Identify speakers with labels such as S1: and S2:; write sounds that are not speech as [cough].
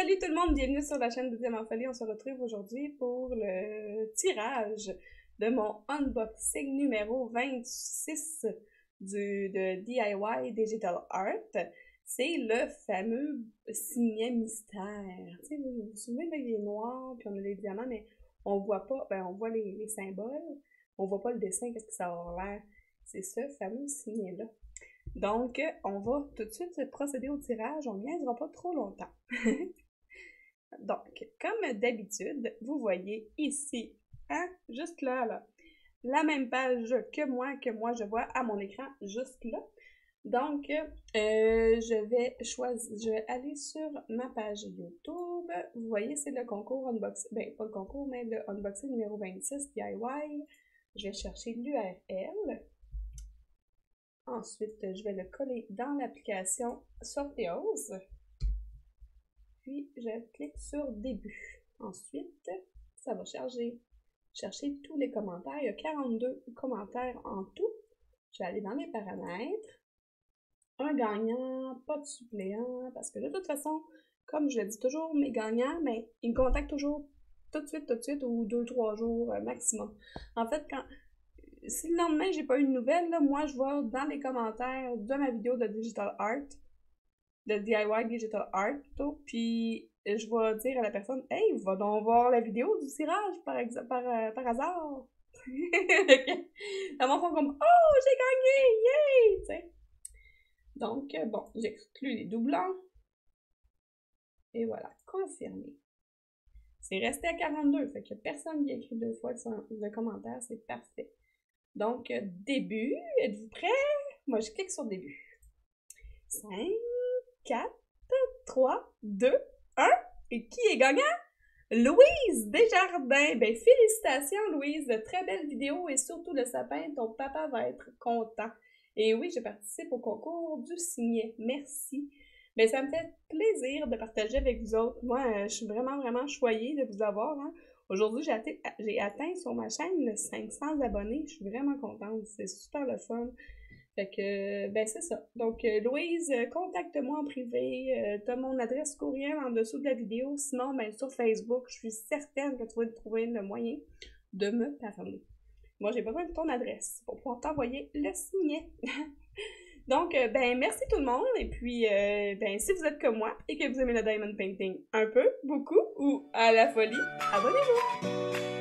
S1: Salut tout le monde, bienvenue sur la chaîne de Diamant Folie. On se retrouve aujourd'hui pour le tirage de mon unboxing numéro 26 du, de DIY Digital Art. C'est le fameux signet mystère. Tu sais, vous vous souvenez, il est noir, puis on a les diamants, mais on voit pas, ben on voit les, les symboles, on voit pas le dessin, qu'est-ce que ça a l'air. C'est ce fameux signet-là. Donc, on va tout de suite procéder au tirage. On n'y pas trop longtemps. [laughs] Donc, comme d'habitude, vous voyez ici, hein, juste là, la même page que moi, que moi je vois à mon écran, juste là. Donc, euh, je vais choisir, je vais aller sur ma page YouTube. Vous voyez, c'est le concours unboxing, ben pas le concours, mais le unboxing numéro 26 DIY. Je vais chercher l'URL. Ensuite, je vais le coller dans l'application Sorteos. Je clique sur Début. Ensuite, ça va charger, chercher tous les commentaires. Il y a 42 commentaires en tout. Je vais aller dans les paramètres. Un gagnant, pas de suppléant, parce que de toute façon, comme je le dis toujours, mes gagnants, mais ils me contactent toujours tout de suite, tout de suite, ou deux, trois jours euh, maximum. En fait, quand si le lendemain, j'ai pas eu de nouvelles, là, moi, je vais dans les commentaires de ma vidéo de Digital Art, de DIY Digital Art plutôt, puis je vais dire à la personne, hey, va donc voir la vidéo du tirage par, par, euh, par hasard. [laughs] Dans fond comme, oh, j'ai gagné, yay! T'sais. Donc, euh, bon, j'exclus les doublons. Et voilà, confirmé. C'est resté à 42, fait que personne qui a écrit deux fois le commentaire, c'est parfait. Donc, euh, début, êtes-vous prêts? Moi, je clique sur début. 5, 4, 3, 2, 1. Et qui est gagnant? Louise Desjardins. Ben, félicitations, Louise. De très belle vidéo et surtout le sapin. Ton papa va être content. Et oui, je participe au concours du signet. Merci. Mais ben, ça me fait plaisir de partager avec vous autres. Moi, euh, je suis vraiment, vraiment choyée de vous avoir. Hein. Aujourd'hui, j'ai atteint, sur ma chaîne le 500 abonnés. Je suis vraiment contente. C'est super le fun. Fait que, ben c'est ça. Donc, euh, Louise, euh, contacte-moi en privé. Euh, tu as mon adresse courriel en dessous de la vidéo. Sinon, ben sur Facebook, je suis certaine que tu vas trouver le moyen de me parler. Moi, j'ai besoin de ton adresse pour pouvoir t'envoyer le signet. [laughs] Donc, ben, merci tout le monde. Et puis, ben, si vous êtes comme moi et que vous aimez le diamond painting un peu, beaucoup ou à la folie, abonnez-vous!